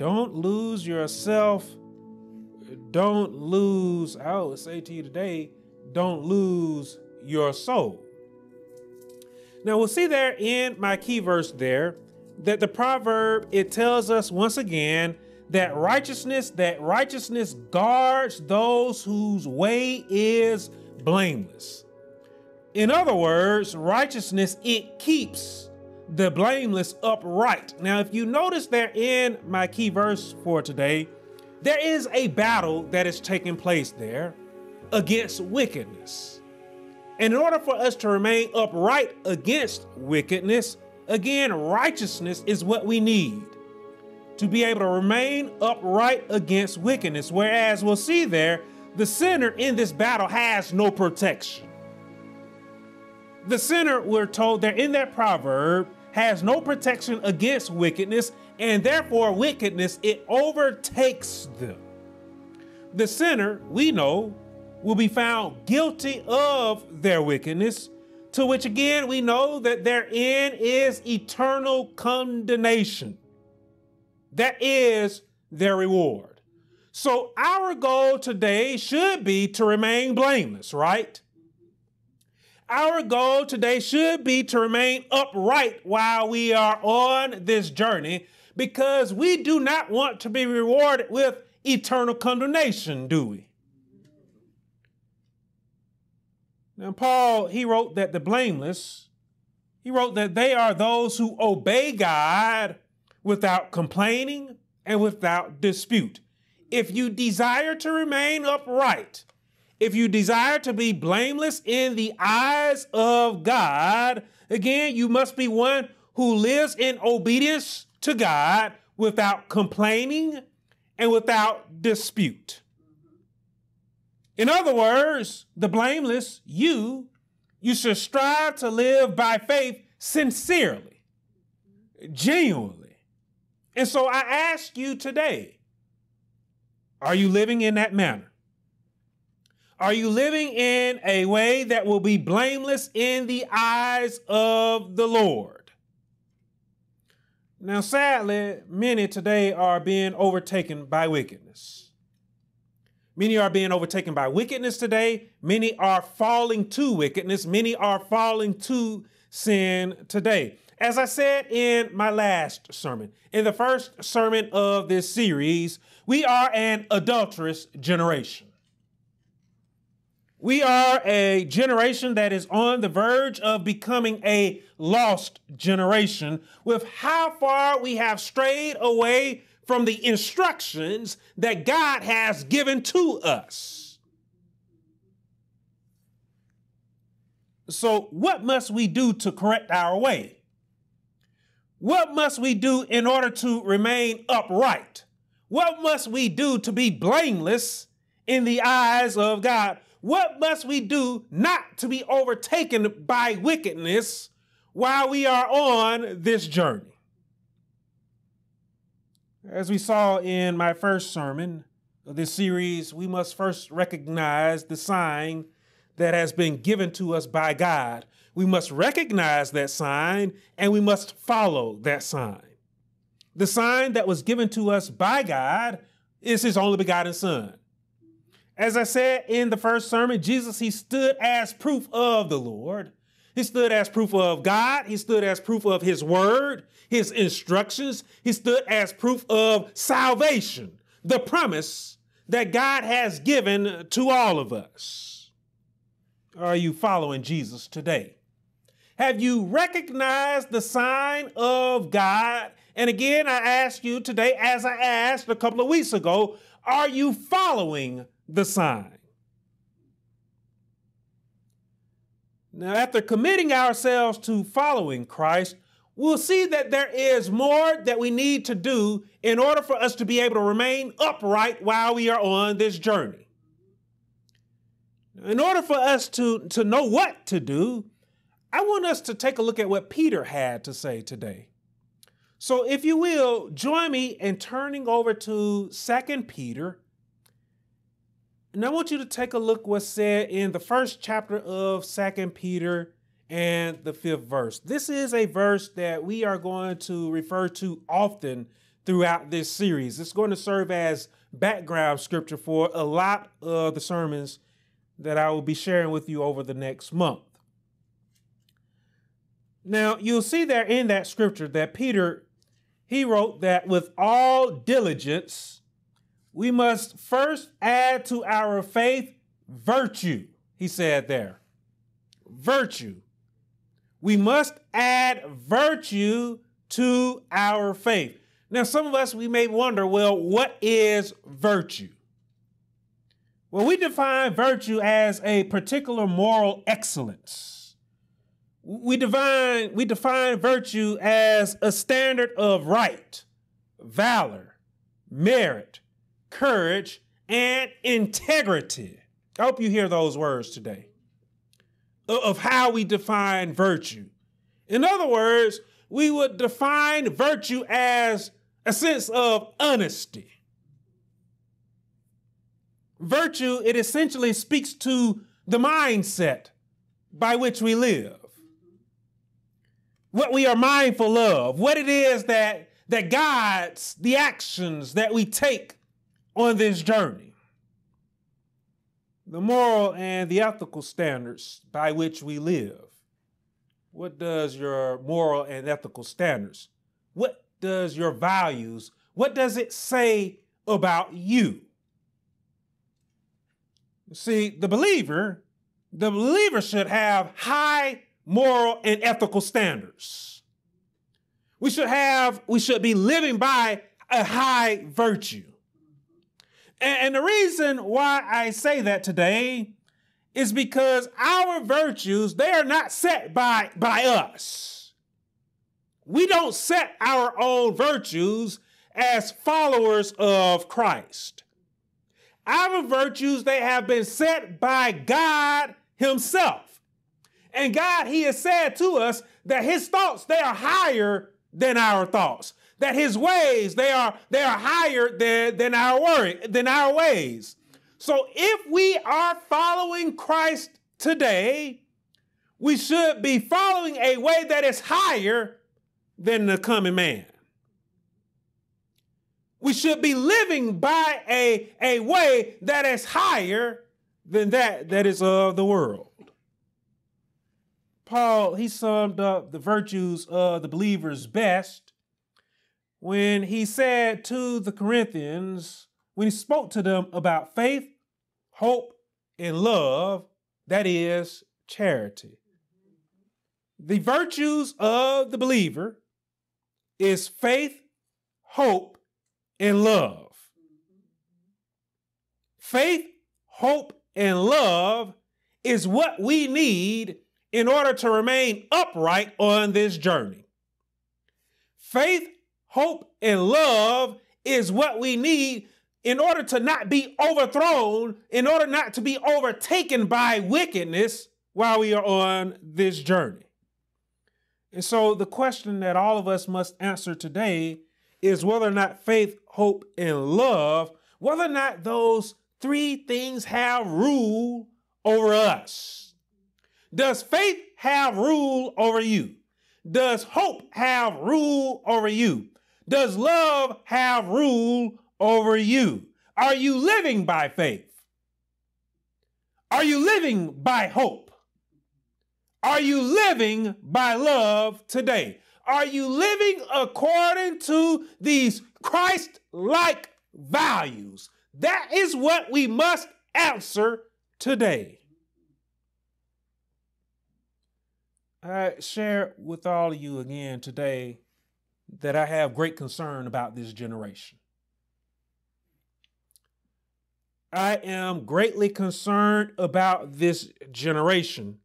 don't lose yourself. Don't lose, I would say to you today, don't lose your soul. Now we'll see there in my key verse there that the proverb it tells us once again that righteousness that righteousness guards those whose way is blameless. In other words, righteousness it keeps the blameless upright. Now if you notice there in my key verse for today, there is a battle that is taking place there against wickedness. And in order for us to remain upright against wickedness, again, righteousness is what we need to be able to remain upright against wickedness. Whereas we'll see there, the sinner in this battle has no protection. The sinner, we're told there in that proverb, has no protection against wickedness, and therefore wickedness, it overtakes them. The sinner, we know, will be found guilty of their wickedness, to which again we know that their end is eternal condemnation. That is their reward. So our goal today should be to remain blameless, right? Our goal today should be to remain upright while we are on this journey because we do not want to be rewarded with eternal condemnation, do we? Now, Paul, he wrote that the blameless, he wrote that they are those who obey God without complaining and without dispute. If you desire to remain upright, if you desire to be blameless in the eyes of God, again, you must be one who lives in obedience to God without complaining and without dispute. In other words, the blameless, you, you should strive to live by faith sincerely, genuinely. And so I ask you today are you living in that manner? Are you living in a way that will be blameless in the eyes of the Lord? Now, sadly, many today are being overtaken by wickedness. Many are being overtaken by wickedness today. Many are falling to wickedness. Many are falling to sin today. As I said in my last sermon, in the first sermon of this series, we are an adulterous generation. We are a generation that is on the verge of becoming a lost generation with how far we have strayed away from the instructions that God has given to us. So, what must we do to correct our way? What must we do in order to remain upright? What must we do to be blameless in the eyes of God? What must we do not to be overtaken by wickedness while we are on this journey? As we saw in my first sermon of this series, we must first recognize the sign that has been given to us by God. We must recognize that sign and we must follow that sign. The sign that was given to us by God is his only begotten Son. As I said in the first sermon, Jesus, he stood as proof of the Lord. He stood as proof of God. He stood as proof of his word, his instructions. He stood as proof of salvation, the promise that God has given to all of us. Are you following Jesus today? Have you recognized the sign of God? And again, I ask you today, as I asked a couple of weeks ago, are you following the sign? Now, after committing ourselves to following Christ, we'll see that there is more that we need to do in order for us to be able to remain upright while we are on this journey. In order for us to, to know what to do, I want us to take a look at what Peter had to say today. So, if you will, join me in turning over to Second Peter and I want you to take a look what's said in the first chapter of Second Peter and the fifth verse. This is a verse that we are going to refer to often throughout this series. It's going to serve as background scripture for a lot of the sermons that I will be sharing with you over the next month. Now, you'll see there in that scripture that Peter he wrote that with all diligence we must first add to our faith virtue. He said there. Virtue. We must add virtue to our faith. Now, some of us, we may wonder, well, what is virtue? Well, we define virtue as a particular moral excellence. We define, we define virtue as a standard of right, valor, merit, courage, and integrity. I hope you hear those words today of how we define virtue. In other words, we would define virtue as a sense of honesty. Virtue, it essentially speaks to the mindset by which we live. What we are mindful of, what it is that, that guides the actions that we take on this journey. The moral and the ethical standards by which we live. What does your moral and ethical standards? What does your values, what does it say about you? See, the believer, the believer should have high moral and ethical standards. We should have, we should be living by a high virtue. And, the reason why I say that today is because our virtues, they are not set by, by us. We don't set our own virtues as followers of Christ. Our virtues, they have been set by God Himself. And God, He has said to us that His thoughts, they are higher than our thoughts that his ways they are they are higher than, than our worry, than our ways. So if we are following Christ today, we should be following a way that is higher than the coming man. We should be living by a, a way that is higher than that that is of the world. Paul, he summed up the virtues of the believers best when he said to the Corinthians, when he spoke to them about faith, hope, and love, that is charity. The virtues of the believer is faith, hope, and love. Faith, hope, and love is what we need in order to remain upright on this journey. Faith, hope, and love is what we need in order to not be overthrown, in order not to be overtaken by wickedness while we are on this journey. And so, the question that all of us must answer today is whether or not faith, hope, and love, whether or not those three things have rule over us. Does faith have rule over you? Does hope have rule over you? Does love have rule over you? Are you living by faith? Are you living by hope? Are you living by love today? Are you living according to these Christ like values? That is what we must answer today. I share with all of you again today that I have great concern about this generation. I am greatly concerned about this generation.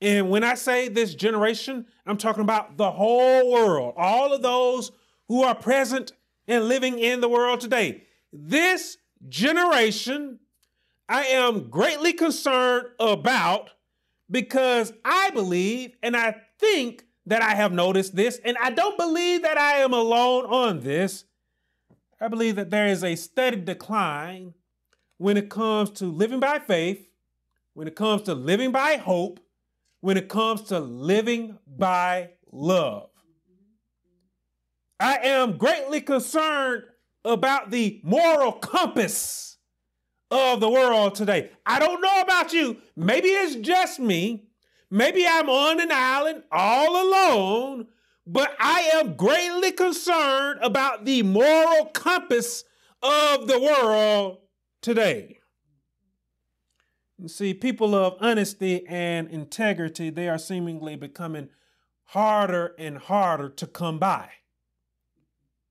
And when I say this generation, I'm talking about the whole world, all of those who are present and living in the world today. This generation, I am greatly concerned about because I believe and I think that I have noticed this, and I don't believe that I am alone on this. I believe that there is a steady decline when it comes to living by faith, when it comes to living by hope, when it comes to living by love. I am greatly concerned about the moral compass of the world today. I don't know about you. Maybe it's just me. Maybe I'm on an island all alone, but I am greatly concerned about the moral compass of the world today. You see, people of honesty and integrity, they are seemingly becoming harder and harder to come by.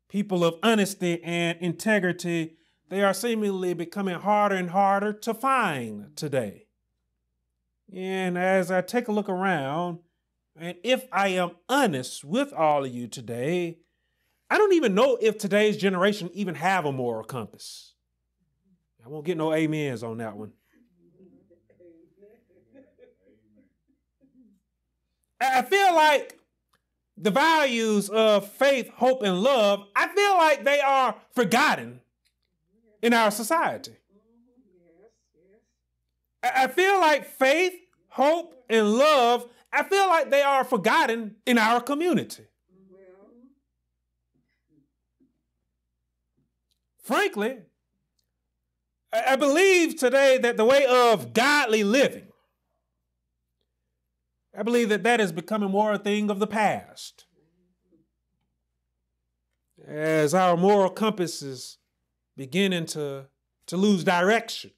People of honesty and integrity, they are seemingly becoming harder and harder to find today. And as I take a look around, and if I am honest with all of you today, I don't even know if today's generation even have a moral compass. I won't get no amens on that one. I feel like the values of faith, hope, and love, I feel like they are forgotten in our society. Mm-hmm. I feel like faith, hope, and love, I feel like they are forgotten in our community. Frankly, I believe today that the way of godly living I believe that that is becoming more a thing of the past. As our moral compass is beginning to, to lose direction.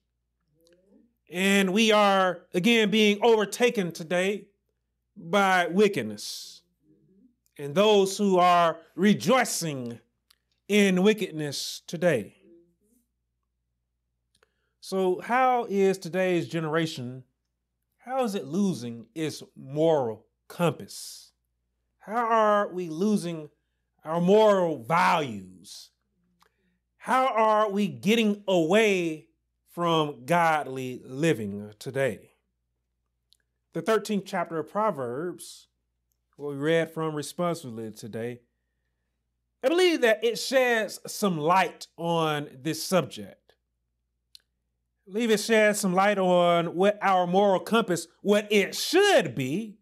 And we are again being overtaken today by wickedness. And those who are rejoicing in wickedness today. So, how is today's generation how is it losing its moral compass? How are we losing our moral values? How are we getting away from godly living today? The 13th chapter of Proverbs, what we read from responsibly today, I believe that it sheds some light on this subject I believe it sheds some light on what our moral compass, what it should be.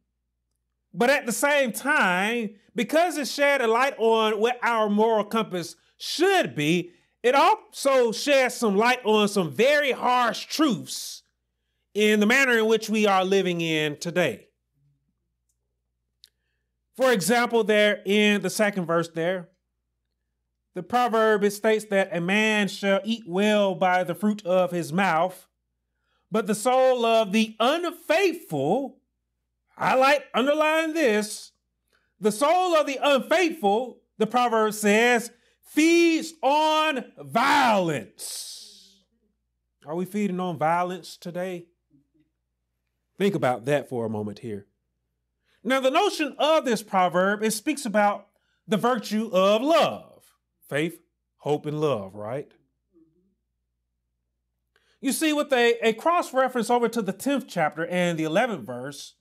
But at the same time, because it shed a light on what our moral compass should be, it also sheds some light on some very harsh truths in the manner in which we are living in today. For example, there in the second verse there, the proverb states that a man shall eat well by the fruit of his mouth, but the soul of the unfaithful, I like underline this, the soul of the unfaithful, the proverb says, feeds on violence. Are we feeding on violence today? Think about that for a moment here. Now, the notion of this proverb, it speaks about the virtue of love faith, hope, and love, right? You see, with a, a cross reference over to the 10th chapter and the 11th verse,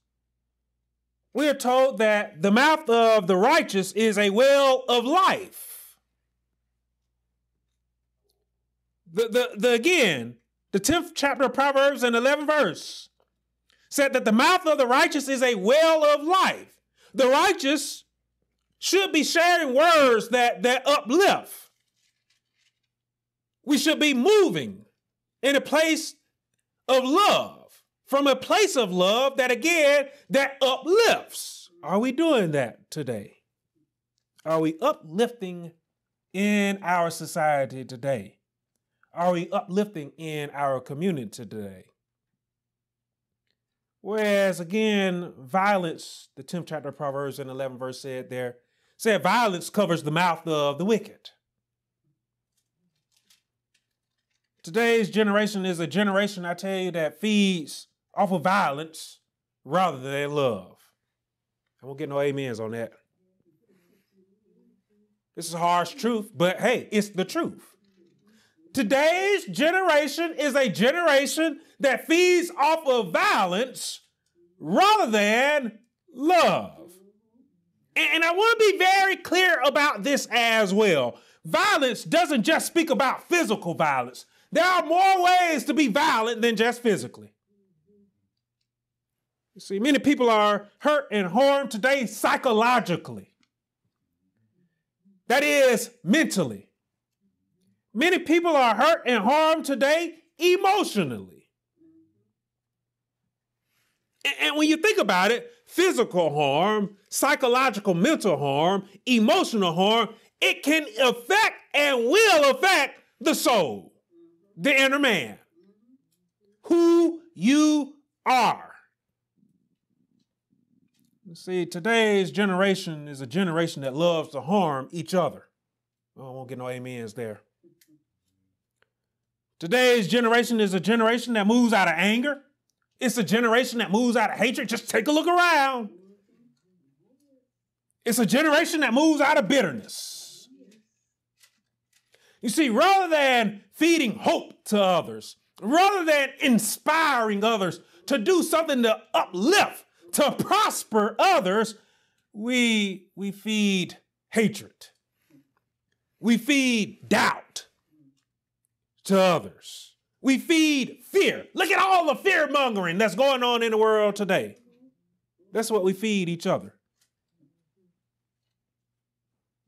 we are told that the mouth of the righteous is a well of life. The, the, the again, the 10th chapter of Proverbs and 11th verse said that the mouth of the righteous is a well of life. The righteous should be sharing words that, that uplift. We should be moving in a place of love, from a place of love that again, that uplifts. Are we doing that today? Are we uplifting in our society today? Are we uplifting in our community today? Whereas again, violence, the 10th chapter of Proverbs and 11 verse said there, said violence covers the mouth of the wicked. Today's generation is a generation, I tell you, that feeds off of violence rather than love. I won't get no amens on that. This is harsh truth, but hey, it's the truth. Today's generation is a generation that feeds off of violence rather than love. And I want to be very clear about this as well. Violence doesn't just speak about physical violence. There are more ways to be violent than just physically. You see, many people are hurt and harmed today psychologically. That is mentally. Many people are hurt and harmed today emotionally. And, and when you think about it, physical harm, psychological mental harm, emotional harm, it can affect and will affect the soul, the inner man, who you are. See, today's generation is a generation that loves to harm each other. I won't get no amens there. Today's generation is a generation that moves out of anger. It's a generation that moves out of hatred. Just take a look around. It's a generation that moves out of bitterness. You see, rather than feeding hope to others, rather than inspiring others to do something to uplift, to prosper others, we, we feed hatred. We feed doubt to others. We feed fear. Look at all the fear mongering that's going on in the world today. That's what we feed each other.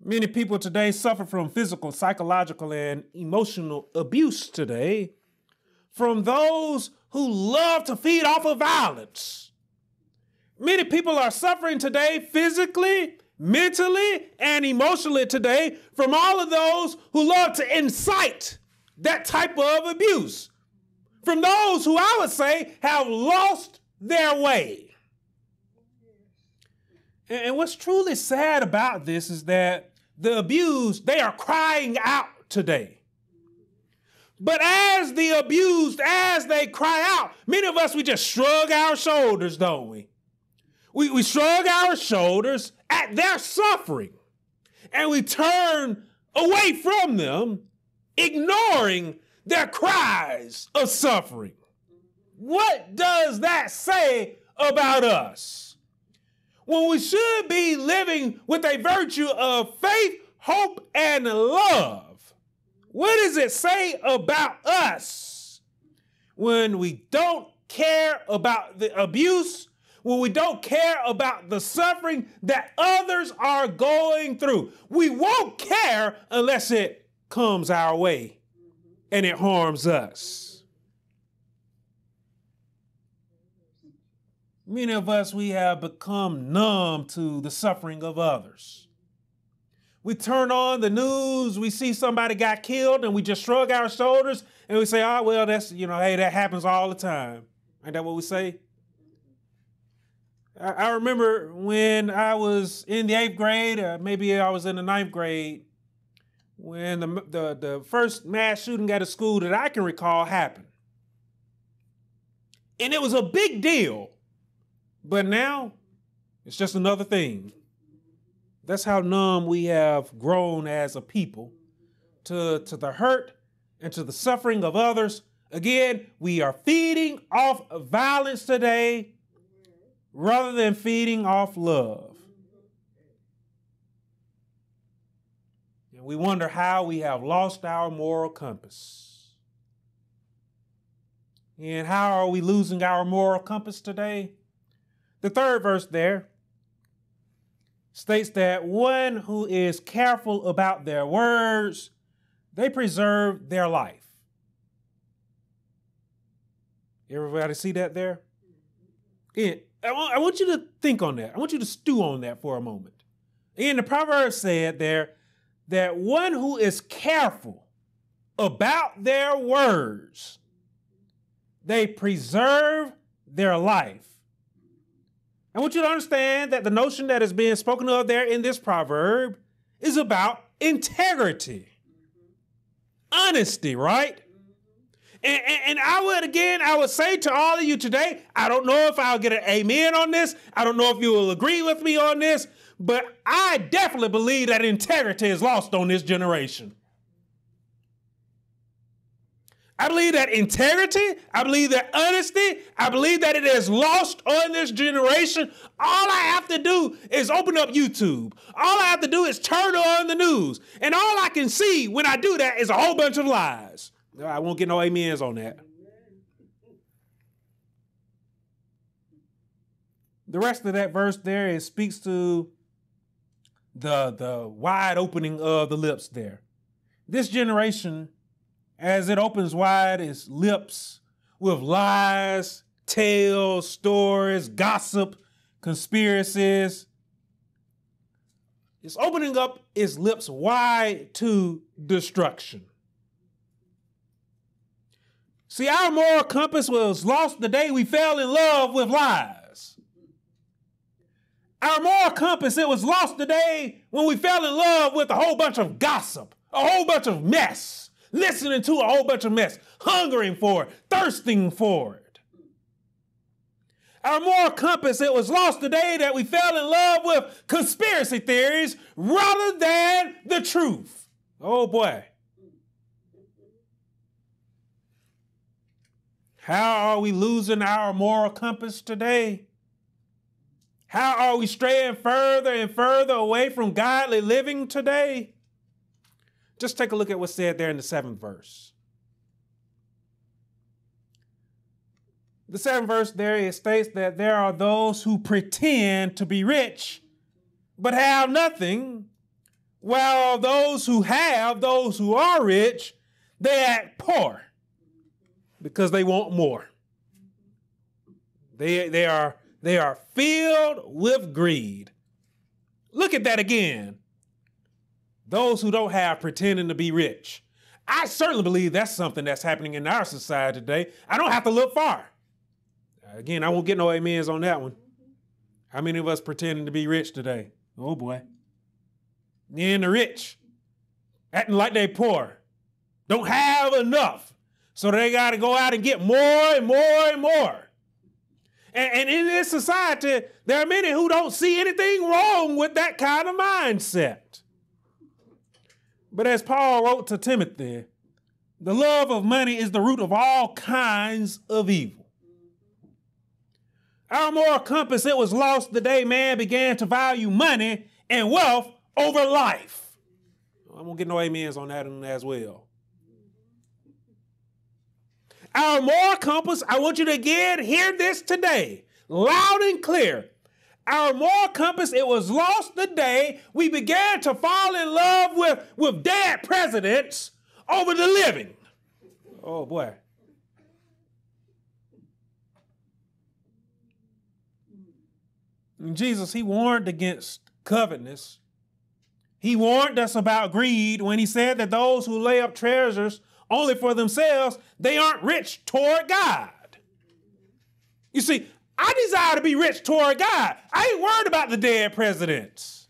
Many people today suffer from physical, psychological, and emotional abuse today from those who love to feed off of violence. Many people are suffering today physically, mentally, and emotionally today from all of those who love to incite that type of abuse. From those who I would say have lost their way. And what's truly sad about this is that the abused, they are crying out today. But as the abused, as they cry out, many of us, we just shrug our shoulders, don't we? We, we shrug our shoulders at their suffering and we turn away from them, ignoring their cries of suffering. What does that say about us? When we should be living with a virtue of faith, hope, and love, what does it say about us when we don't care about the abuse, when we don't care about the suffering that others are going through? We won't care unless it comes our way and it harms us. Many of us, we have become numb to the suffering of others. We turn on the news, we see somebody got killed, and we just shrug our shoulders and we say, oh, well, that's, you know, hey, that happens all the time. Ain't that what we say? I, remember when I was in the eighth grade, uh, maybe I was in the ninth grade, when the, the, the first mass shooting at a school that I can recall happened. And it was a big deal. But now it's just another thing. That's how numb we have grown as a people to, to the hurt and to the suffering of others. Again, we are feeding off violence today rather than feeding off love. We wonder how we have lost our moral compass. And how are we losing our moral compass today? The third verse there states that one who is careful about their words, they preserve their life. Everybody see that there? And I want you to think on that. I want you to stew on that for a moment. And the proverb said there, that one who is careful about their words, they preserve their life. I want you to understand that the notion that is being spoken of there in this proverb is about integrity, honesty, right? And, and, and, I would, again, I would say to all of you today, I don't know if I'll get an amen on this. I don't know if you will agree with me on this, but I definitely believe that integrity is lost on this generation. I believe that integrity, I believe that honesty, I believe that it is lost on this generation. All I have to do is open up YouTube. All I have to do is turn on the news. And all I can see when I do that is a whole bunch of lies. I won't get no amens on that. The rest of that verse there it speaks to the, the wide opening of the lips there. This generation, as it opens wide its lips with lies, tales, stories, gossip, conspiracies, it's opening up its lips wide to destruction. See, our moral compass was lost the day we fell in love with lies. Our moral compass, it was lost today when we fell in love with a whole bunch of gossip, a whole bunch of mess, listening to a whole bunch of mess, hungering for it, thirsting for it. Our moral compass, it was lost today that we fell in love with conspiracy theories rather than the truth. Oh boy. How are we losing our moral compass today? How are we straying further and further away from godly living today? Just take a look at what's said there in the seventh verse. the seventh verse there it states that there are those who pretend to be rich but have nothing, while those who have, those who are rich, they act poor because they want more. They, they, are, they are filled with greed. Look at that again. Those who don't have pretending to be rich. I certainly believe that's something that's happening in our society today. I don't have to look far. Again, I won't get no amens on that one. How many of us pretending to be rich today? Oh boy. Then the rich, acting like they poor, don't have enough. So they got to go out and get more and more and more. And, in this society, there are many who don't see anything wrong with that kind of mindset. But as Paul wrote to Timothy, the love of money is the root of all kinds of evil. Our moral compass, it was lost the day man began to value money and wealth over life. I won't get no amens on that as well. Our moral compass, I want you to again hear this today, loud and clear. Our moral compass, it was lost the day we began to fall in love with, with dead presidents over the living. Oh boy. Jesus, he warned against covetousness. He warned us about greed when he said that those who lay up treasures only for themselves, they aren't rich toward God. You see, I desire to be rich toward God. I ain't worried about the dead presidents.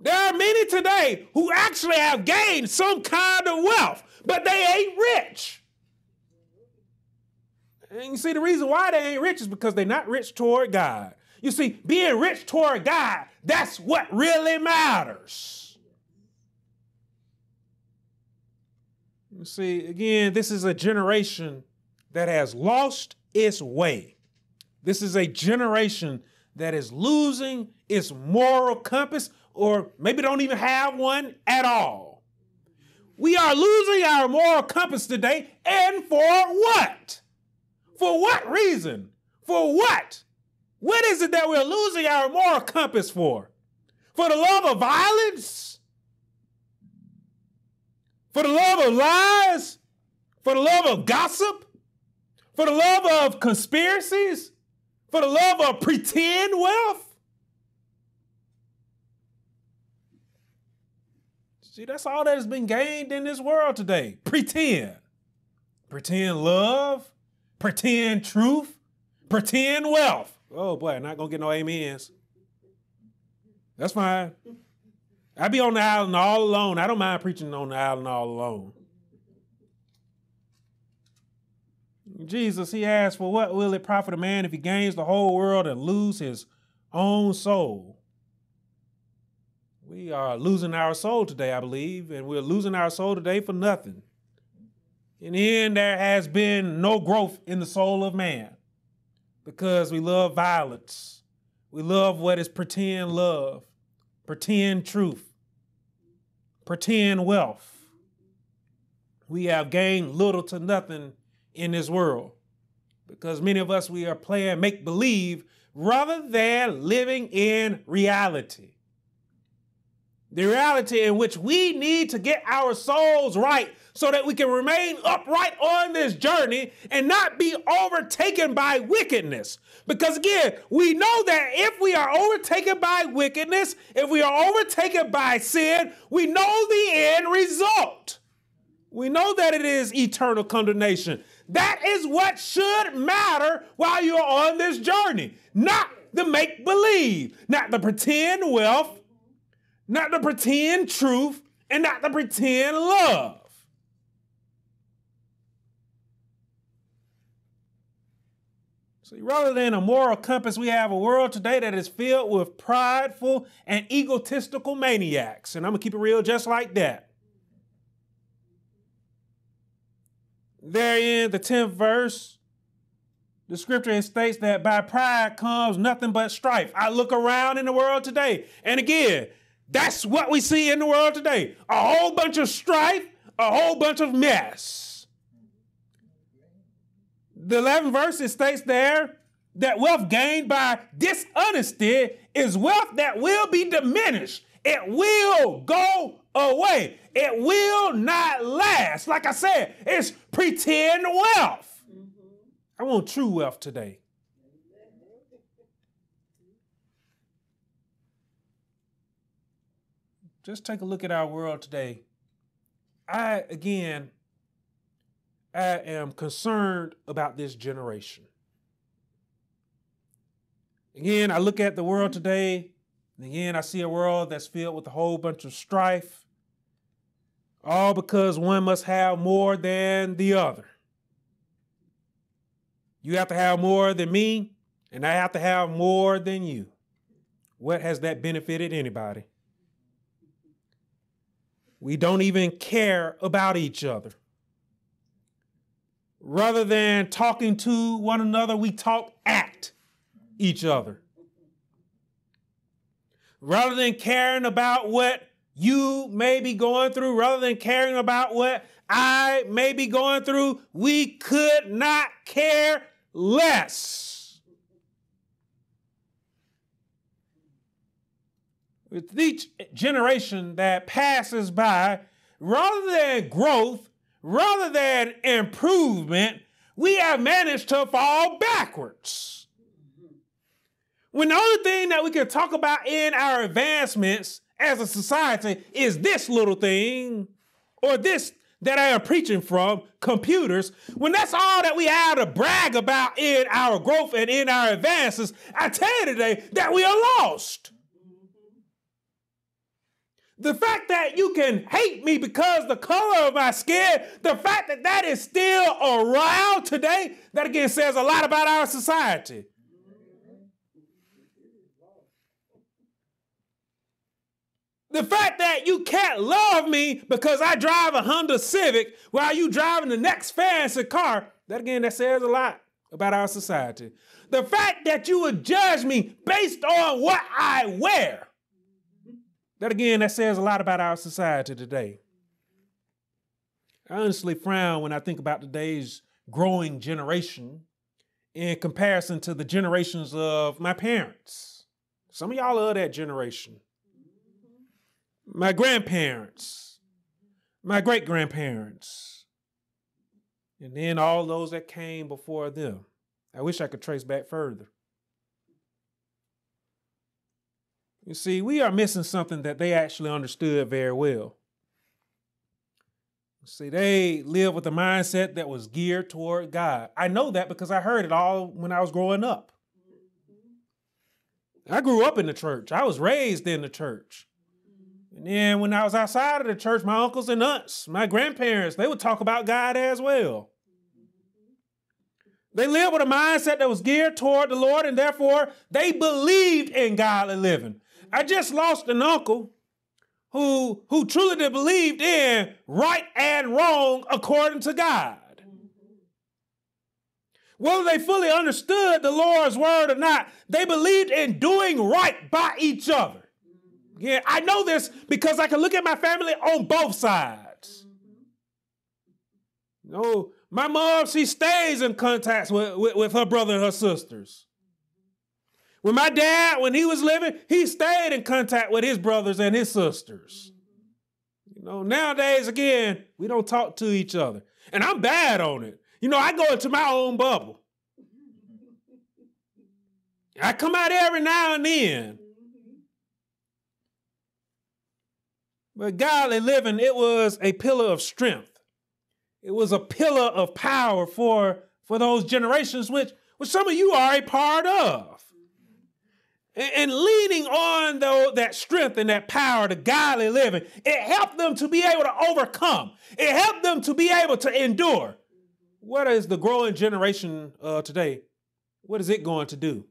There are many today who actually have gained some kind of wealth, but they ain't rich. And you see, the reason why they ain't rich is because they're not rich toward God. You see, being rich toward God, that's what really matters. See, again, this is a generation that has lost its way. This is a generation that is losing its moral compass, or maybe don't even have one at all. We are losing our moral compass today, and for what? For what reason? For what? What is it that we're losing our moral compass for? For the love of violence? For the love of lies? For the love of gossip? For the love of conspiracies? For the love of pretend wealth? See, that's all that has been gained in this world today. Pretend. Pretend love, pretend truth, pretend wealth. Oh boy, not gonna get no amens. That's fine. I be on the island all alone. I don't mind preaching on the island all alone. Jesus, he asked, For what will it profit a man if he gains the whole world and lose his own soul? We are losing our soul today, I believe, and we're losing our soul today for nothing. In the end, there has been no growth in the soul of man because we love violence. We love what is pretend love, pretend truth, pretend wealth. We have gained little to nothing in this world because many of us, we are playing make believe, rather than living in reality. The reality in which we need to get our souls right so that we can remain upright on this journey and not be overtaken by wickedness. Because again, we know that if we are overtaken by wickedness, if we are overtaken by sin, we know the end result. We know that it is eternal condemnation. That is what should matter while you're on this journey, not the make believe, not the pretend wealth, not the pretend truth, and not the pretend love. See, rather than a moral compass, we have a world today that is filled with prideful and egotistical maniacs. And I'm going to keep it real just like that. There in the 10th verse, the scripture states that by pride comes nothing but strife. I look around in the world today, and again, that's what we see in the world today a whole bunch of strife, a whole bunch of mess the 11th verse states there that wealth gained by dishonesty is wealth that will be diminished. It will go away. It will not last. Like I said, it's pretend wealth. Mm-hmm. I want true wealth today. Just take a look at our world today. I, again, I am concerned about this generation. Again, I look at the world today, and again, I see a world that's filled with a whole bunch of strife, all because one must have more than the other. You have to have more than me, and I have to have more than you. What has that benefited anybody? We don't even care about each other. Rather than talking to one another, we talk at each other. Rather than caring about what you may be going through, rather than caring about what I may be going through, we could not care less. With each generation that passes by, rather than growth, rather than improvement, we have managed to fall backwards. When the only thing that we can talk about in our advancements as a society is this little thing or this that I am preaching from, computers, when that's all that we have to brag about in our growth and in our advances, I tell you today that we are lost. The fact that you can hate me because the color of my skin, the fact that that is still around today, that again says a lot about our society. The fact that you can't love me because I drive a Honda Civic while you driving the next fancy car, that again, that says a lot about our society. The fact that you would judge me based on what I wear that again, that says a lot about our society today. I honestly frown when I think about today's growing generation in comparison to the generations of my parents. Some of y'all are that generation. My grandparents, my great grandparents, and then all those that came before them. I wish I could trace back further. You see, we are missing something that they actually understood very well. See, they live with a mindset that was geared toward God. I know that because I heard it all when I was growing up. I grew up in the church. I was raised in the church. And then when I was outside of the church, my uncles and aunts, my grandparents, they would talk about God as well. They lived with a mindset that was geared toward the Lord, and therefore they believed in godly living. I just lost an uncle who who truly believed in right and wrong according to God. Whether they fully understood the Lord's word or not, they believed in doing right by each other. Yeah, I know this because I can look at my family on both sides. No, my mom, she stays in contact with, with, with her brother and her sisters. When my dad, when he was living, he stayed in contact with his brothers and his sisters. You know, nowadays, again, we don't talk to each other. And I'm bad on it. You know, I go into my own bubble. I come out every now and then. But godly living, it was a pillar of strength. It was a pillar of power for, for those generations, which, which some of you are a part of. And, leaning on though that strength and that power to godly living, it helped them to be able to overcome. It helped them to be able to endure. What is the growing generation uh, today? What is it going to do?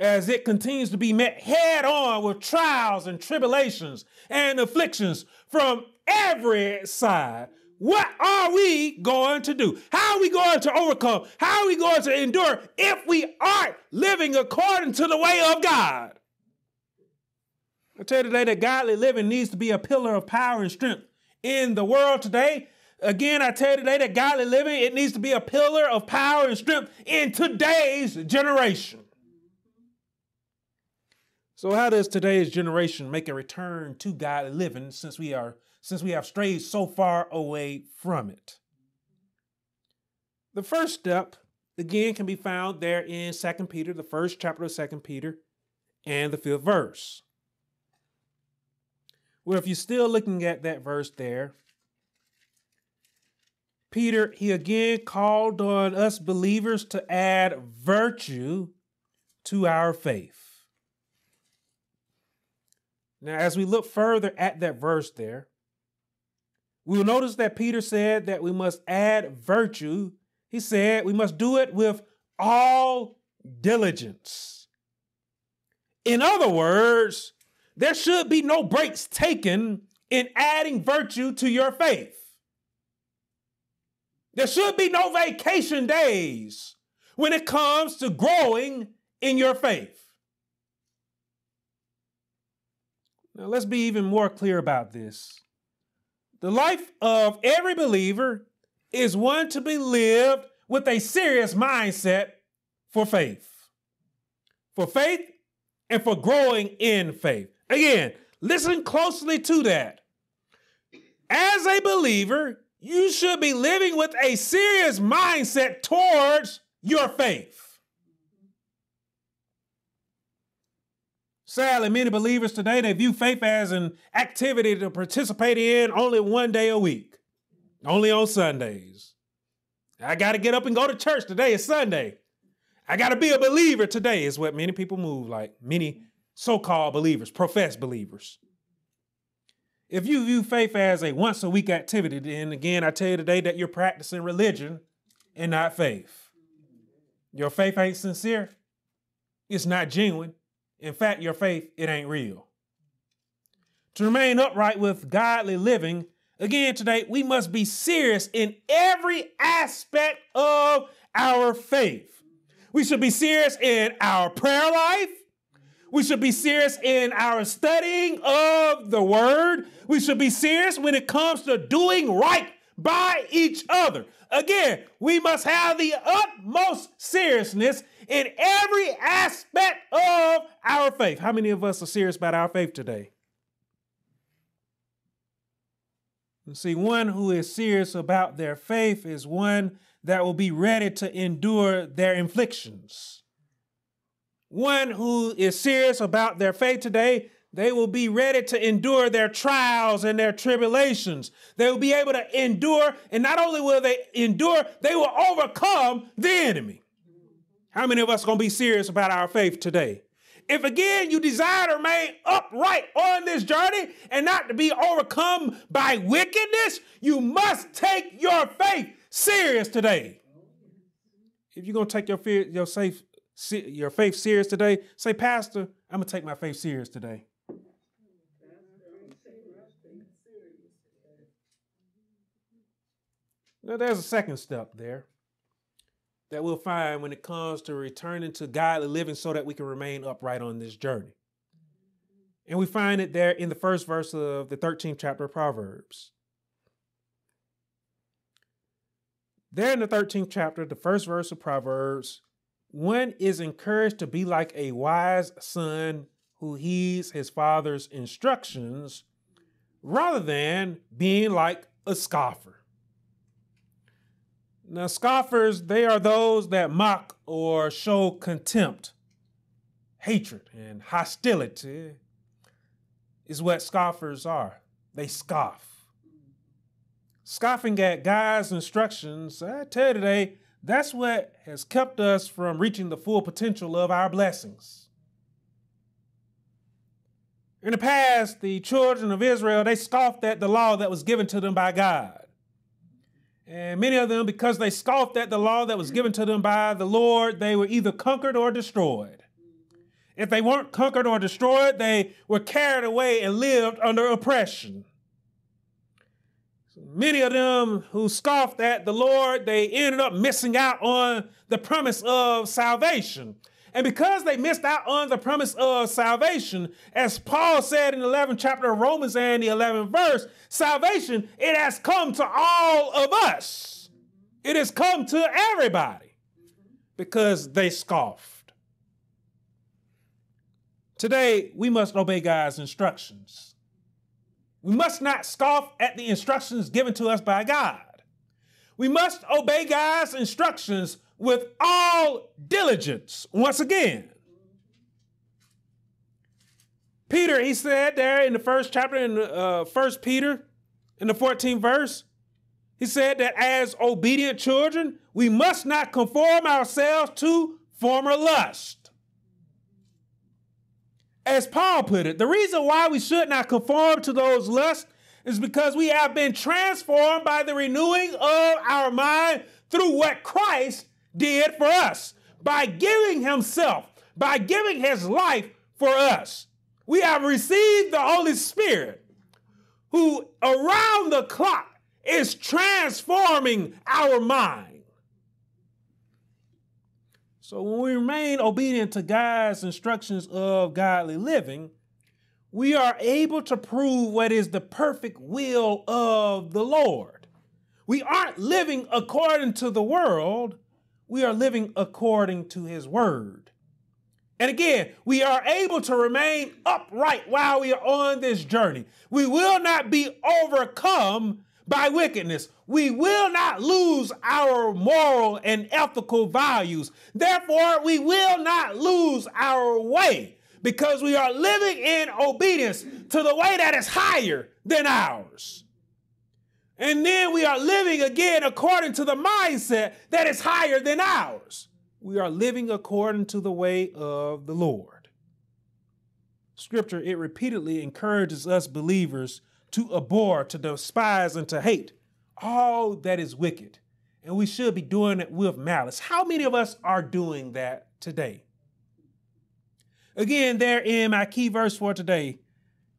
As it continues to be met head on with trials and tribulations and afflictions from every side, what are we going to do? How are we going to overcome? How are we going to endure if we aren't living according to the way of God? I tell you today that godly living needs to be a pillar of power and strength in the world today. Again, I tell you today that godly living, it needs to be a pillar of power and strength in today's generation. So, how does today's generation make a return to godly living since we are since we have strayed so far away from it. The first step, again, can be found there in 2 Peter, the first chapter of 2 Peter, and the fifth verse. Well, if you're still looking at that verse there, Peter, he again called on us believers to add virtue to our faith. Now, as we look further at that verse there, we will notice that Peter said that we must add virtue. He said we must do it with all diligence. In other words, there should be no breaks taken in adding virtue to your faith. There should be no vacation days when it comes to growing in your faith. Now, let's be even more clear about this. The life of every believer is one to be lived with a serious mindset for faith. For faith and for growing in faith. Again, listen closely to that. As a believer, you should be living with a serious mindset towards your faith. Sadly, many believers today they view faith as an activity to participate in only one day a week, only on Sundays. I got to get up and go to church today. It's Sunday. I got to be a believer today. Is what many people move like. Many so-called believers, professed believers. If you view faith as a once a week activity, then again, I tell you today that you're practicing religion and not faith. Your faith ain't sincere. It's not genuine. In fact, your faith, it ain't real. To remain upright with godly living, again today, we must be serious in every aspect of our faith. We should be serious in our prayer life. We should be serious in our studying of the word. We should be serious when it comes to doing right by each other. Again, we must have the utmost seriousness in every aspect our faith. How many of us are serious about our faith today? see, one who is serious about their faith is one that will be ready to endure their inflictions. One who is serious about their faith today, they will be ready to endure their trials and their tribulations. They will be able to endure, and not only will they endure, they will overcome the enemy. How many of us are going to be serious about our faith today? If again you desire to remain upright on this journey and not to be overcome by wickedness, you must take your faith serious today. If you're gonna take your fear, your safe, your faith serious today, say, Pastor, I'm gonna take my faith serious today. Now there's a second step there that we'll find when it comes to returning to godly living so that we can remain upright on this journey. And we find it there in the first verse of the 13th chapter of Proverbs. There in the 13th chapter, the first verse of Proverbs, one is encouraged to be like a wise son who heeds his father's instructions rather than being like a scoffer. Now, scoffers, they are those that mock or show contempt, hatred, and hostility, is what scoffers are. They scoff. Scoffing at God's instructions, I tell you today, that's what has kept us from reaching the full potential of our blessings. In the past, the children of Israel, they scoffed at the law that was given to them by God. And many of them, because they scoffed at the law that was given to them by the Lord, they were either conquered or destroyed. If they weren't conquered or destroyed, they were carried away and lived under oppression. Many of them who scoffed at the Lord, they ended up missing out on the promise of salvation. And because they missed out on the promise of salvation, as Paul said in the 11th chapter of Romans and the 11th verse, salvation, it has come to all of us. It has come to everybody because they scoffed. Today, we must obey God's instructions. We must not scoff at the instructions given to us by God. We must obey God's instructions with all diligence. Once again, Peter, he said there in the first chapter in uh, First Peter, in the 14th verse, he said that as obedient children, we must not conform ourselves to former lust. As Paul put it, the reason why we should not conform to those lusts is because we have been transformed by the renewing of our mind through what Christ did for us by giving himself, by giving his life for us. We have received the Holy Spirit who around the clock is transforming our mind. So when we remain obedient to God's instructions of godly living, we are able to prove what is the perfect will of the Lord. We aren't living according to the world, we are living according to his word. And again, we are able to remain upright while we are on this journey. We will not be overcome by wickedness. We will not lose our moral and ethical values. Therefore, we will not lose our way because we are living in obedience to the way that is higher than ours. And then we are living again according to the mindset that is higher than ours. We are living according to the way of the Lord. Scripture, it repeatedly encourages us believers to abhor, to despise, and to hate all that is wicked. And we should be doing it with malice. How many of us are doing that today? Again, there in my key verse for today,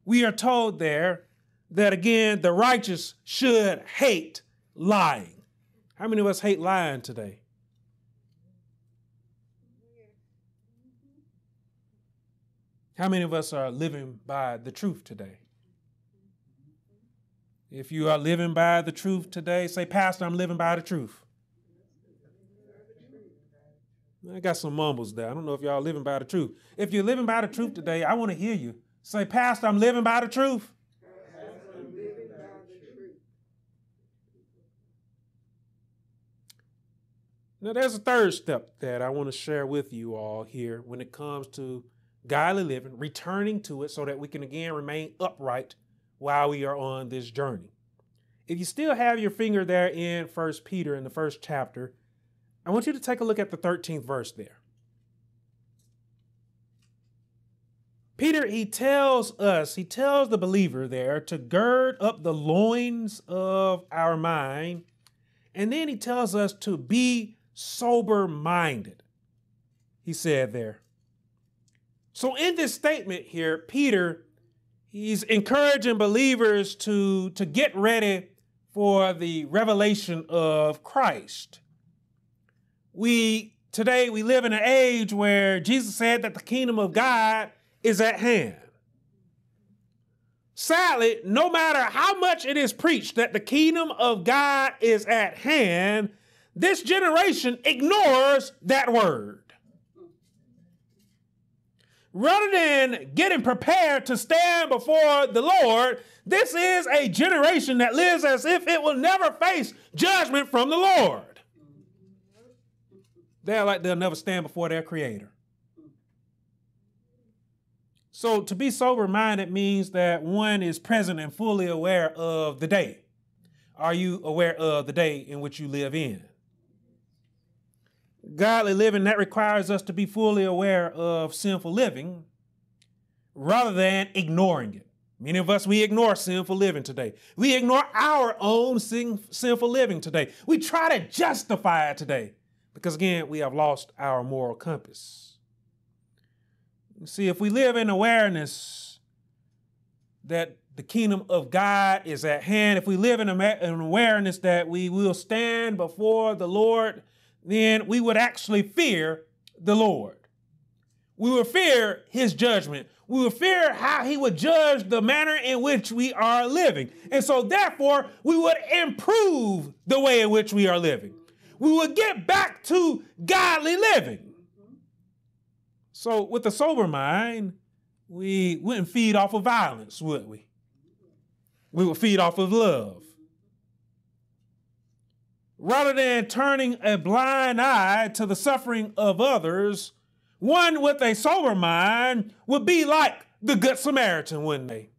we are told there that again, the righteous should hate lying. How many of us hate lying today? How many of us are living by the truth today? If you are living by the truth today, say, Pastor, I'm living by the truth. I got some mumbles there. I don't know if y'all living by the truth. If you're living by the truth today, I want to hear you. Say, Pastor, I'm living by the truth. Now, there's a third step that I want to share with you all here when it comes to godly living, returning to it so that we can again remain upright while we are on this journey. If you still have your finger there in First Peter in the first chapter, I want you to take a look at the 13th verse there. Peter, he tells us, he tells the believer there to gird up the loins of our mind, and then he tells us to be sober minded, he said there. So, in this statement here, Peter, he's encouraging believers to, to get ready for the revelation of Christ. We today we live in an age where Jesus said that the kingdom of God is at hand. Sadly, no matter how much it is preached that the kingdom of God is at hand, this generation ignores that word. rather than getting prepared to stand before the Lord, this is a generation that lives as if it will never face judgment from the Lord. They're like they'll never stand before their creator. So to be sober minded means that one is present and fully aware of the day. Are you aware of the day in which you live in? Godly living, that requires us to be fully aware of sinful living rather than ignoring it. Many of us, we ignore sinful living today. We ignore our own sin, sinful living today. We try to justify it today because, again, we have lost our moral compass. See, if we live in awareness that the kingdom of God is at hand, if we live in awareness that we will stand before the Lord then we would actually fear the Lord. We would fear his judgment. We would fear how he would judge the manner in which we are living. And so, therefore, we would improve the way in which we are living. We would get back to godly living. So, with a sober mind, we wouldn't feed off of violence, would we? We would feed off of love rather than turning a blind eye to the suffering of others, one with a sober mind would be like the Good Samaritan, wouldn't they?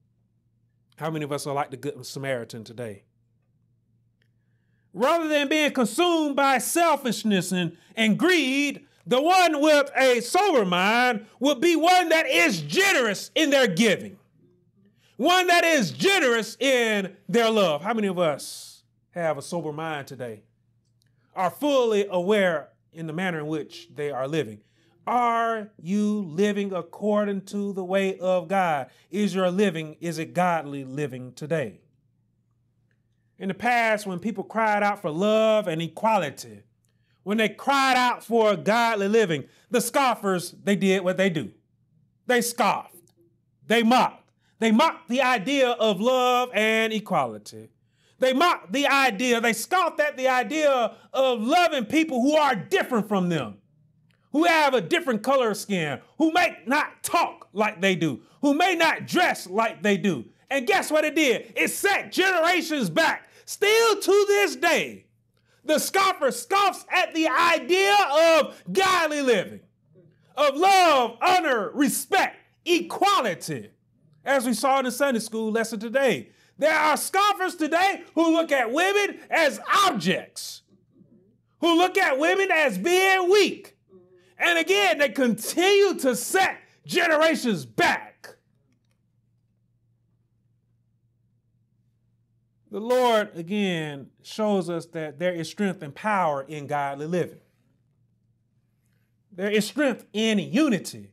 How many of us are like the Good Samaritan today? Rather than being consumed by selfishness and, and greed, the one with a sober mind would be one that is generous in their giving, one that is generous in their love. How many of us have a sober mind today? Are fully aware in the manner in which they are living. Are you living according to the way of God? Is your living, is it godly living today? In the past, when people cried out for love and equality, when they cried out for godly living, the scoffers, they did what they do. They scoffed. They mocked. They mocked the idea of love and equality. They mock the idea, they scoff at the idea of loving people who are different from them, who have a different color skin, who may not talk like they do, who may not dress like they do. And guess what it did? It set generations back. Still to this day, the scoffer scoffs at the idea of godly living, of love, honor, respect, equality, as we saw in the Sunday school lesson today. There are scoffers today who look at women as objects, who look at women as being weak. And again, they continue to set generations back. The Lord, again, shows us that there is strength and power in godly living. There is strength in unity.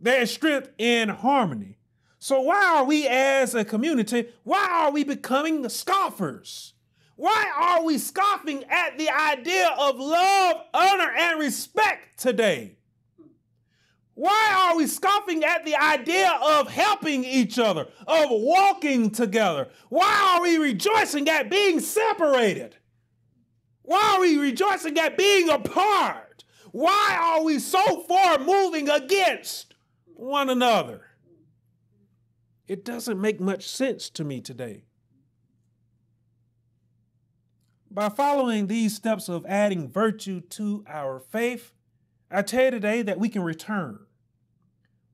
There is strength in harmony. So why are we as a community, why are we becoming the scoffers? Why are we scoffing at the idea of love, honor, and respect today? Why are we scoffing at the idea of helping each other, of walking together? Why are we rejoicing at being separated? Why are we rejoicing at being apart? Why are we so far moving against one another? It doesn't make much sense to me today. By following these steps of adding virtue to our faith, I tell you today that we can return.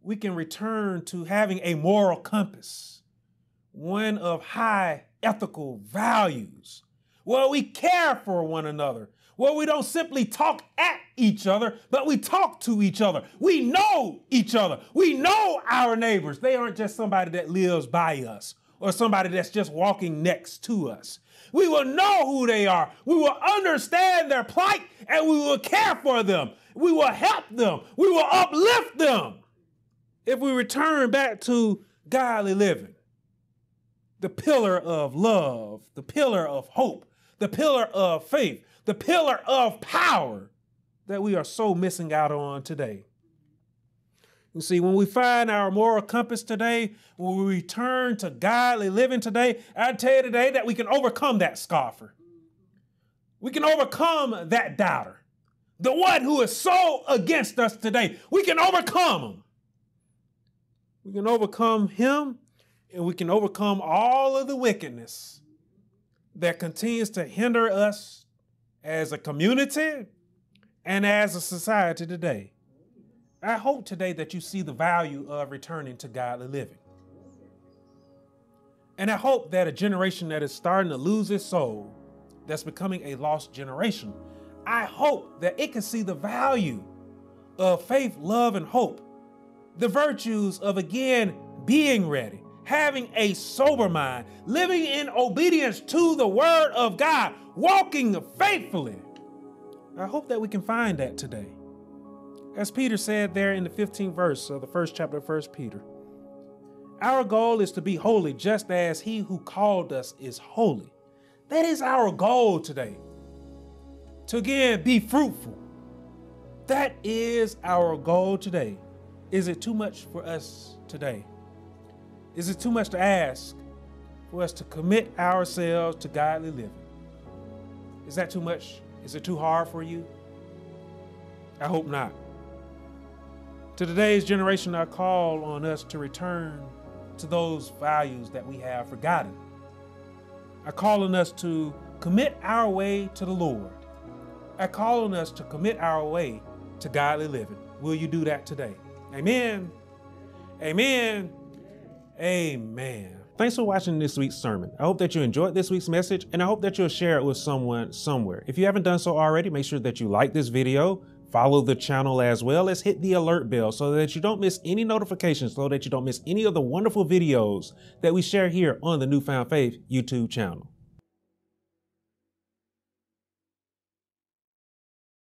We can return to having a moral compass, one of high ethical values, where we care for one another, where we don't simply talk at each other, but we talk to each other. We know each other. We know our neighbors. They aren't just somebody that lives by us or somebody that's just walking next to us. We will know who they are. We will understand their plight and we will care for them. We will help them. We will uplift them if we return back to godly living. The pillar of love, the pillar of hope, the pillar of faith, the pillar of power that we are so missing out on today. You see, when we find our moral compass today, when we return to godly living today, I tell you today that we can overcome that scoffer. We can overcome that doubter. The one who is so against us today, we can overcome him. We can overcome him and we can overcome all of the wickedness that continues to hinder us as a community and as a society today. I hope today that you see the value of returning to godly living. And I hope that a generation that is starting to lose its soul, that's becoming a lost generation, I hope that it can see the value of faith, love, and hope, the virtues of again being ready, having a sober mind, living in obedience to the word of God, walking faithfully. I hope that we can find that today. As Peter said there in the 15th verse of the first chapter of 1 Peter, our goal is to be holy just as he who called us is holy. That is our goal today. To again be fruitful. That is our goal today. Is it too much for us today? Is it too much to ask for us to commit ourselves to godly living? Is that too much? Is it too hard for you? I hope not. To today's generation, I call on us to return to those values that we have forgotten. I call on us to commit our way to the Lord. I call on us to commit our way to godly living. Will you do that today? Amen. Amen. Amen. Thanks for watching this week's sermon. I hope that you enjoyed this week's message and I hope that you'll share it with someone somewhere. If you haven't done so already, make sure that you like this video, follow the channel as well as hit the alert bell so that you don't miss any notifications, so that you don't miss any of the wonderful videos that we share here on the Newfound Faith YouTube channel.